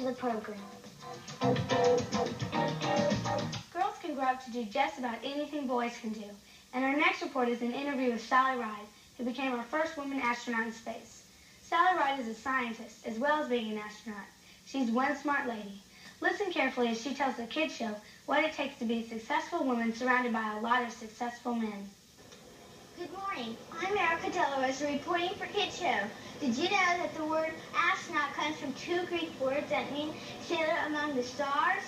to the program. Girls can grow up to do just about anything boys can do. And our next report is an interview with Sally Ride, who became our first woman astronaut in space. Sally Ride is a scientist, as well as being an astronaut. She's one smart lady. Listen carefully as she tells the kids show what it takes to be a successful woman surrounded by a lot of successful men. Good morning. I'm De La Rosa reporting for Kids Show. Did you know that the word astronaut comes from two Greek words that mean sailor among the stars?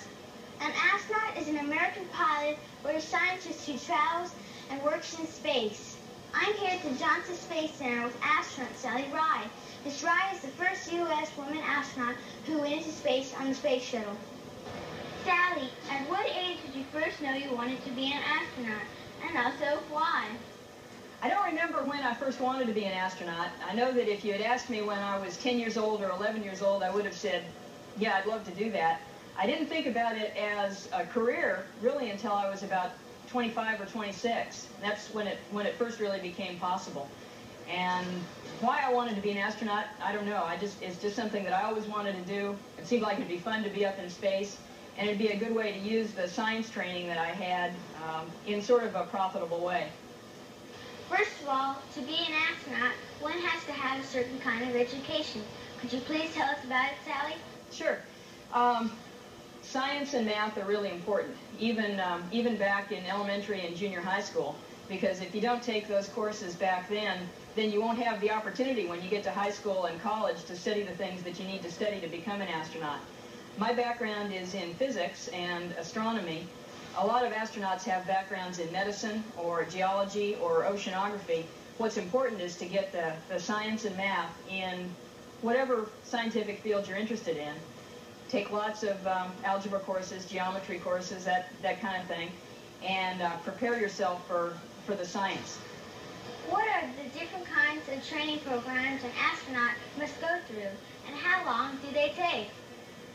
An astronaut is an American pilot or a scientist who travels and works in space. I'm here at the Johnson Space Center with astronaut Sally Ride. Miss Ride is the first U.S. woman astronaut who went into space on the space shuttle. Sally, at what age did you first know you wanted to be an astronaut? And also, why? I don't remember when I first wanted to be an astronaut. I know that if you had asked me when I was 10 years old or 11 years old, I would have said, yeah, I'd love to do that. I didn't think about it as a career really until I was about 25 or 26. That's when it when it first really became possible. And why I wanted to be an astronaut, I don't know. I just it's just something that I always wanted to do. It seemed like it'd be fun to be up in space, and it'd be a good way to use the science training that I had um, in sort of a profitable way. First of all, to be an astronaut, one has to have a certain kind of education. Could you please tell us about it, Sally? Sure. Um, science and math are really important, even, um, even back in elementary and junior high school, because if you don't take those courses back then, then you won't have the opportunity when you get to high school and college to study the things that you need to study to become an astronaut. My background is in physics and astronomy, a lot of astronauts have backgrounds in medicine or geology or oceanography. What's important is to get the, the science and math in whatever scientific field you're interested in. Take lots of um, algebra courses, geometry courses, that, that kind of thing, and uh, prepare yourself for, for the science. What are the different kinds of training programs an astronaut must go through, and how long do they take?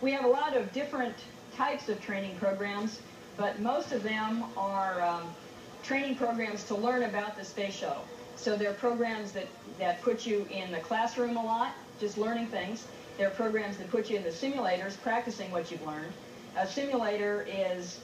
We have a lot of different types of training programs but most of them are um, training programs to learn about the space shuttle. So they're programs that, that put you in the classroom a lot, just learning things. There are programs that put you in the simulators, practicing what you've learned. A simulator is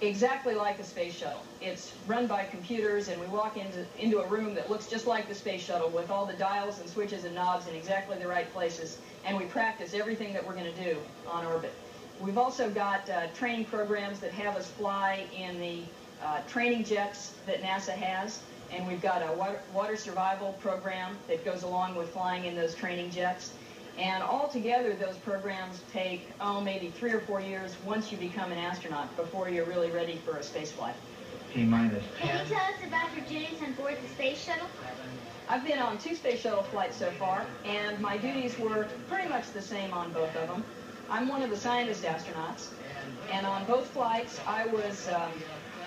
exactly like a space shuttle. It's run by computers, and we walk into, into a room that looks just like the space shuttle with all the dials and switches and knobs in exactly the right places, and we practice everything that we're going to do on orbit. We've also got uh, training programs that have us fly in the uh, training jets that NASA has, and we've got a water, water survival program that goes along with flying in those training jets. And altogether, those programs take, oh, maybe three or four years once you become an astronaut before you're really ready for a space flight. T minus. Can you tell us about your duties on board the space shuttle? I've been on two space shuttle flights so far, and my duties were pretty much the same on both of them. I'm one of the scientist astronauts, and on both flights, I was um,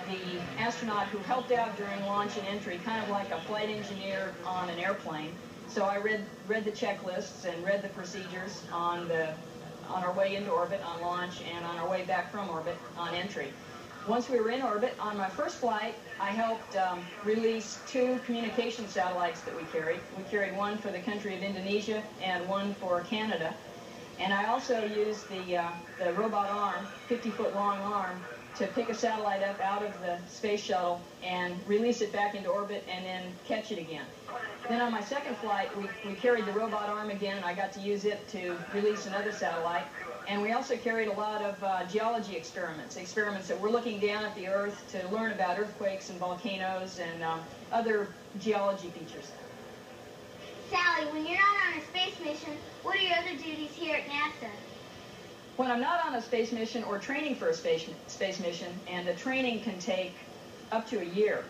the astronaut who helped out during launch and entry, kind of like a flight engineer on an airplane. So I read read the checklists and read the procedures on the on our way into orbit on launch and on our way back from orbit on entry. Once we were in orbit, on my first flight, I helped um, release two communication satellites that we carried. We carried one for the country of Indonesia and one for Canada. And I also use the, uh, the robot arm, 50-foot long arm, to pick a satellite up out of the space shuttle and release it back into orbit and then catch it again. Then on my second flight, we, we carried the robot arm again, and I got to use it to release another satellite. And we also carried a lot of uh, geology experiments, experiments that we're looking down at the Earth to learn about earthquakes and volcanoes and um, other geology features. Sally, when you're not on a space mission, what are your other duties? When I'm not on a space mission or training for a space, space mission, and the training can take up to a year,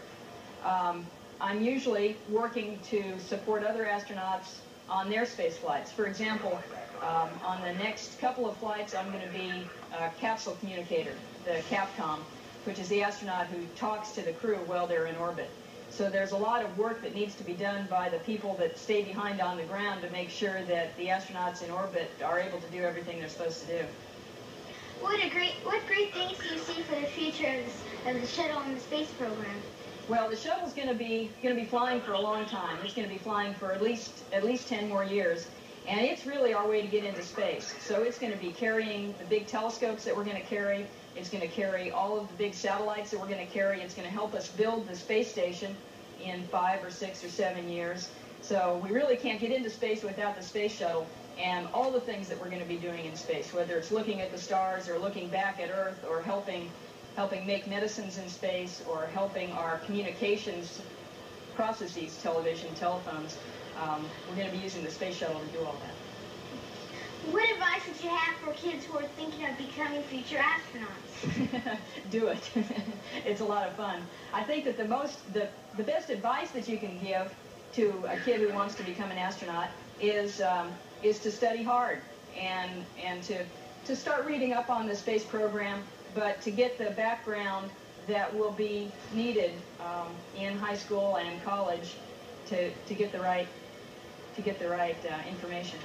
um, I'm usually working to support other astronauts on their space flights. For example, um, on the next couple of flights, I'm going to be a capsule communicator, the CAPCOM, which is the astronaut who talks to the crew while they're in orbit. So there's a lot of work that needs to be done by the people that stay behind on the ground to make sure that the astronauts in orbit are able to do everything they're supposed to do. What a great, what great things do you see for the future of, this, of the shuttle and the space program? Well, the shuttle's going to be going to be flying for a long time. It's going to be flying for at least at least 10 more years. And it's really our way to get into space. So it's going to be carrying the big telescopes that we're going to carry. It's going to carry all of the big satellites that we're going to carry. It's going to help us build the space station in five or six or seven years. So we really can't get into space without the space shuttle and all the things that we're going to be doing in space, whether it's looking at the stars or looking back at Earth or helping helping make medicines in space or helping our communications processes, television, telephones. Um, we're going to be using the space shuttle to do all that. What advice would you have for kids who are thinking of becoming future astronauts? do it. it's a lot of fun. I think that the most, the, the best advice that you can give to a kid who wants to become an astronaut is um, is to study hard and and to to start reading up on the space program, but to get the background that will be needed um, in high school and college to to get the right to get the right uh, information.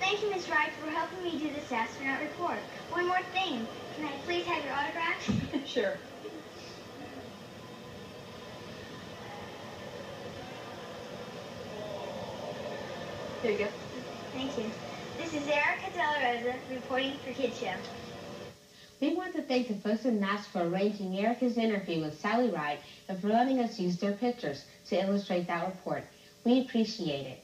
Thank you, Ms. Ride, for helping me do this astronaut report. One more thing. Can I please have your autograph? sure. Here you go. Thank you. This is Erika De La Rosa reporting for Kid Show. We want to thank the folks at NASA for arranging Erika's interview with Sally Ride and for letting us use their pictures to illustrate that report. We appreciate it.